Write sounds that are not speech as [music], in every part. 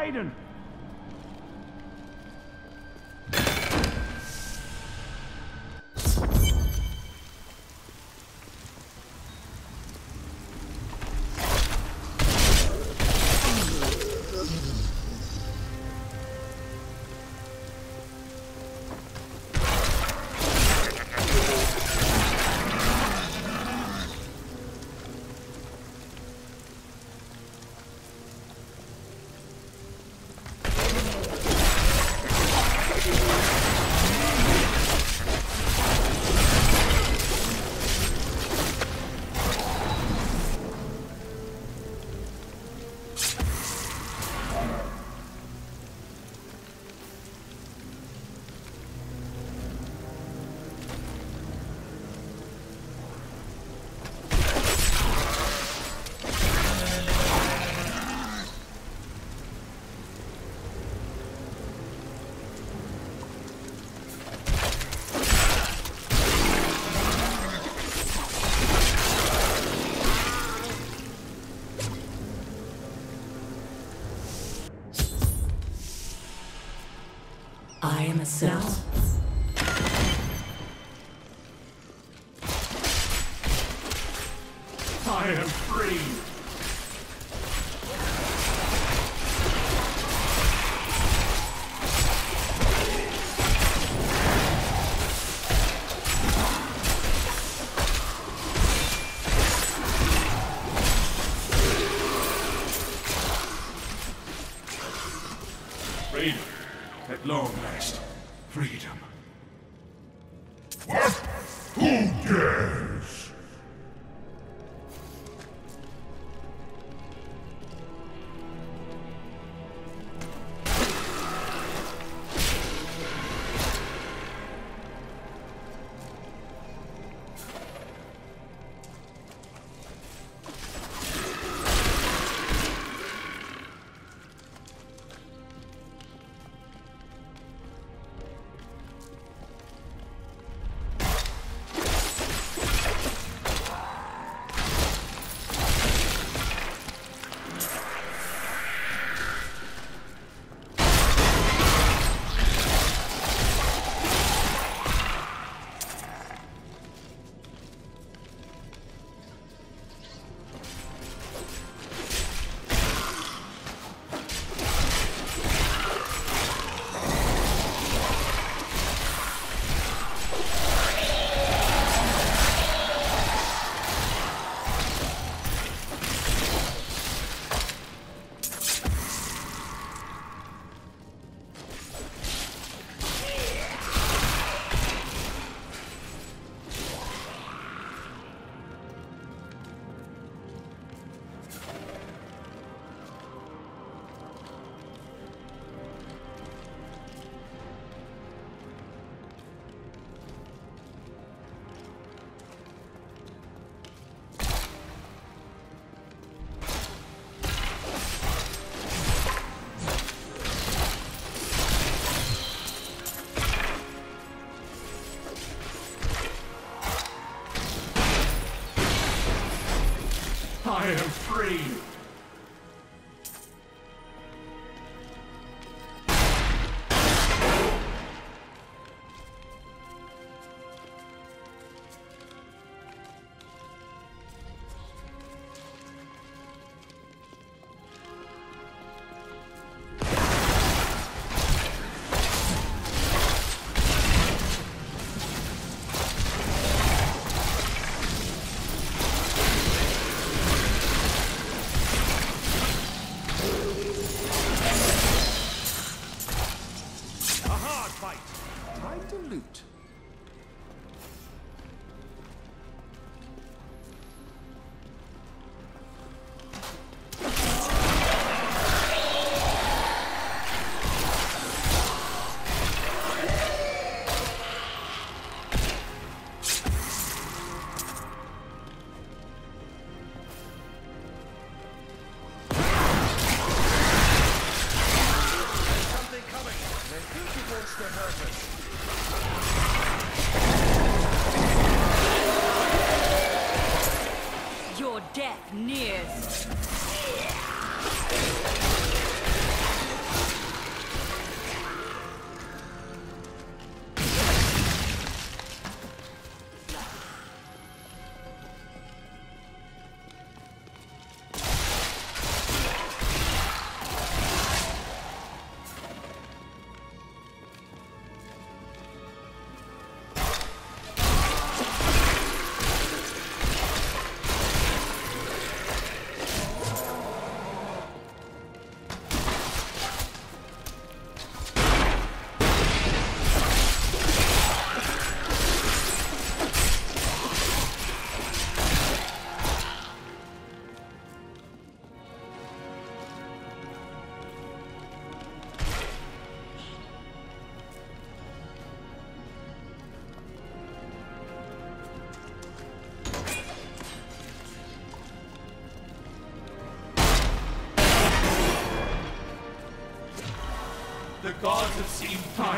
Maiden. I am Something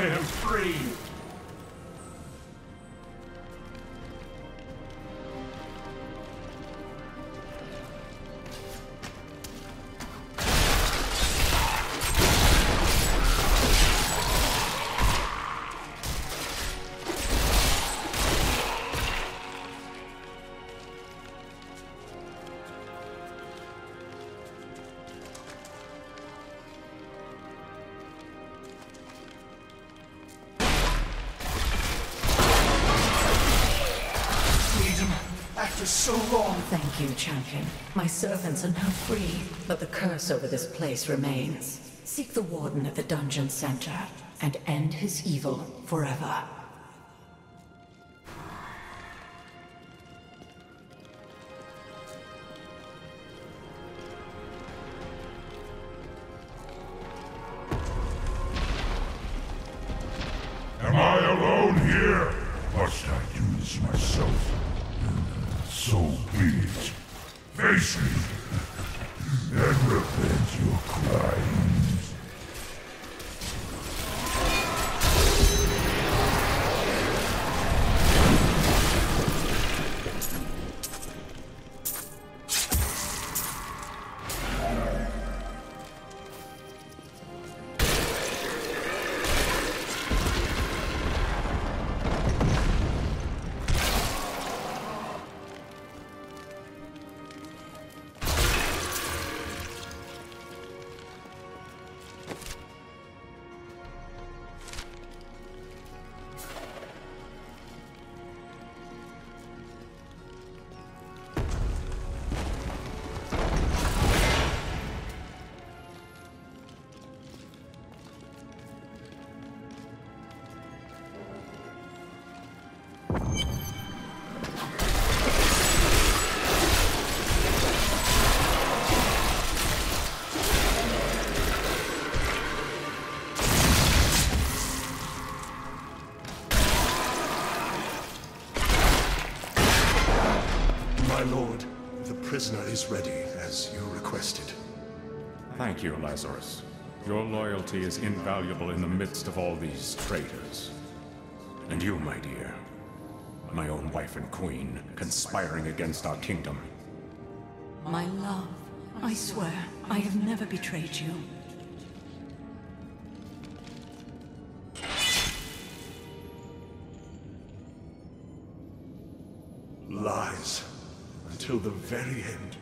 I am free. You, champion. My servants are now free, but the curse over this place remains. Seek the warden at the dungeon center and end his evil forever. Is ready, as you requested. Thank you, Lazarus. Your loyalty is invaluable in the midst of all these traitors. And you, my dear, my own wife and queen, conspiring against our kingdom. My love, I swear, I have never betrayed you. The very end.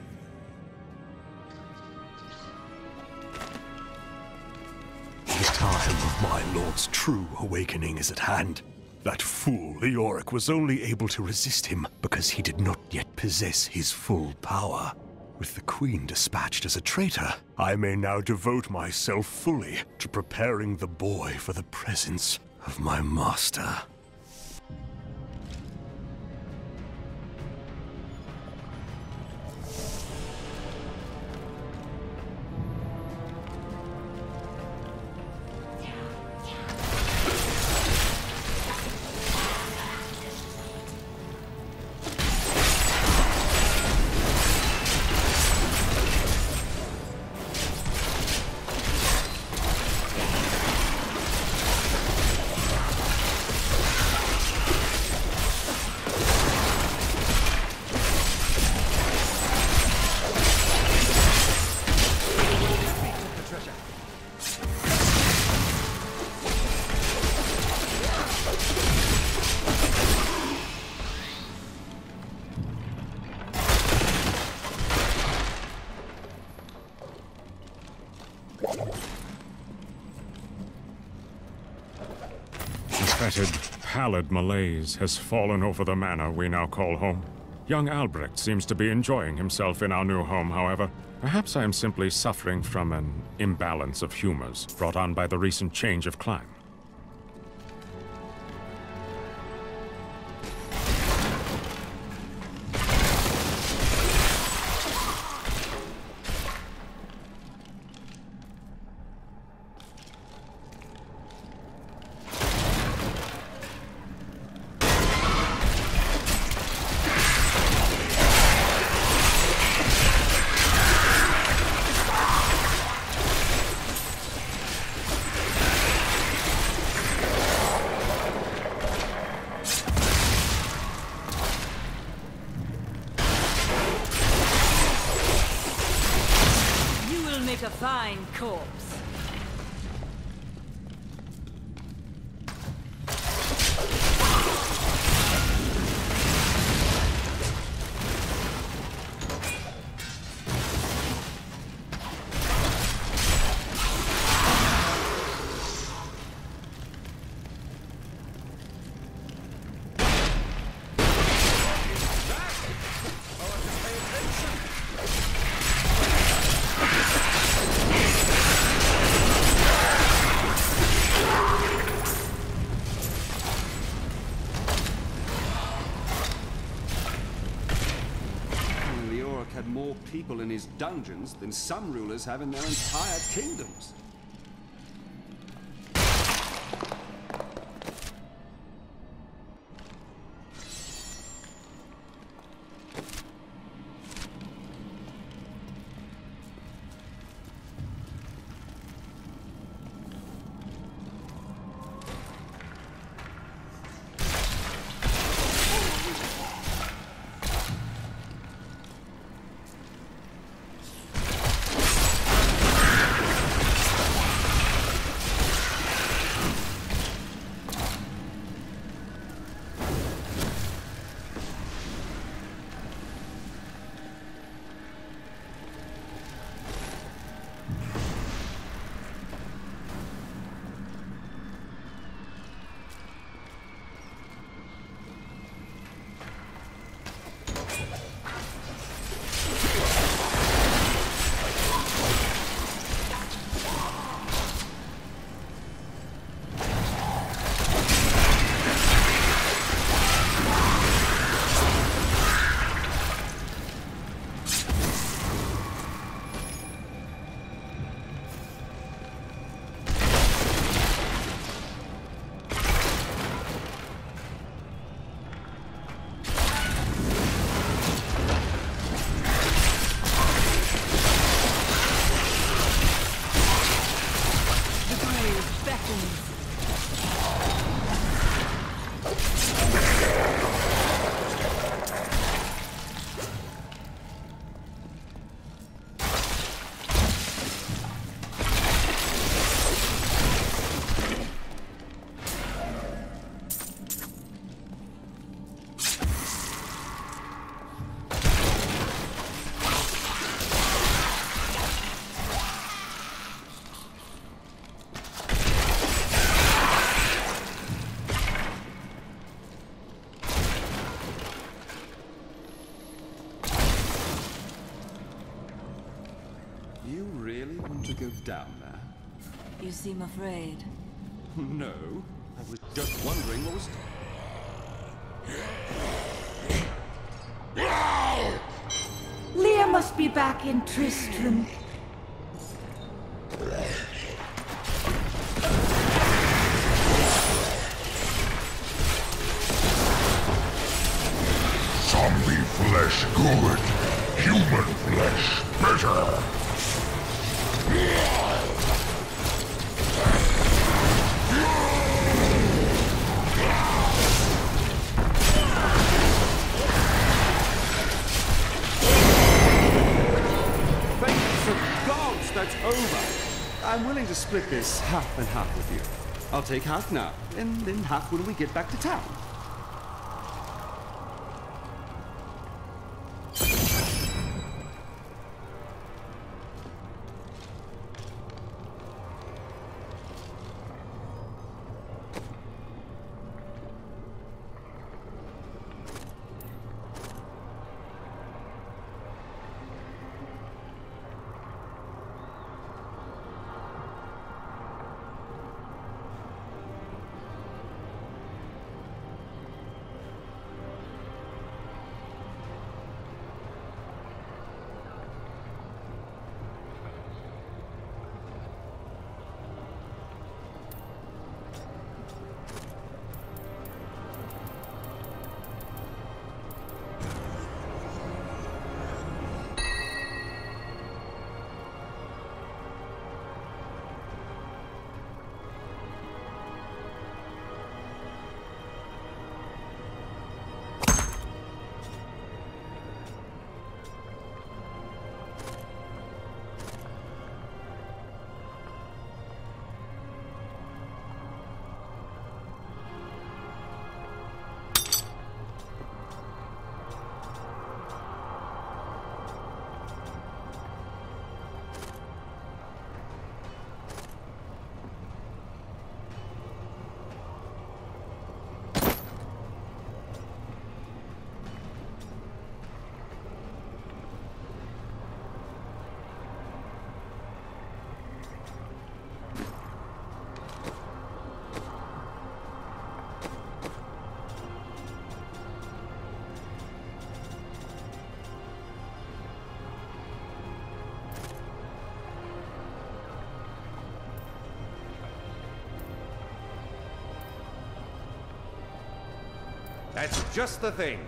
The time of my lord's true awakening is at hand. That fool, Leoric, was only able to resist him because he did not yet possess his full power. With the Queen dispatched as a traitor, I may now devote myself fully to preparing the boy for the presence of my master. Pallid malaise has fallen over the manor we now call home. Young Albrecht seems to be enjoying himself in our new home, however. Perhaps I am simply suffering from an imbalance of humors brought on by the recent change of climate. Fine corpse. People in his dungeons than some rulers have in their entire kingdoms. To go down there? You seem afraid. [laughs] No, I was just wondering what was... Leah must be back in Tristram. Zombie flesh good. Human flesh better. Over! I'm willing to split this half and half with you. I'll take half now, and then half when we get back to town. That's just the thing.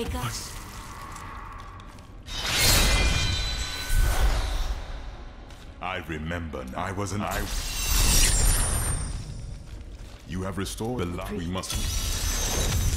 Take us. I remember now. I was an I. You have restored the light. We must.